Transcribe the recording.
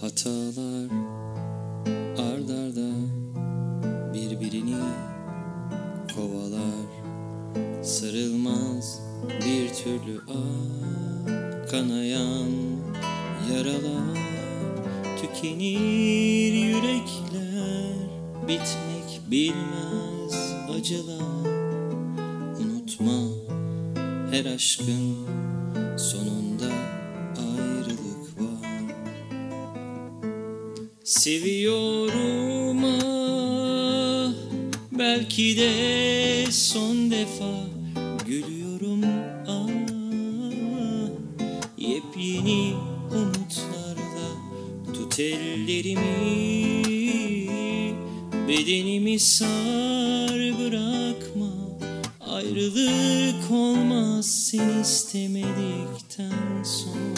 Hatalar ard arda birbirini kovalar. Sarılmaz bir türlü ah kanayan yaralar. Tükenir yürekler bitmek bilmez acılar. Unutma her aşkın Seviyorum ah belki de son defa gülüyorum ah. Yepyeni umutlarla tut ellerimi Bedenimi sar bırakma. Ayrılık olmaz seni istemedikten sonra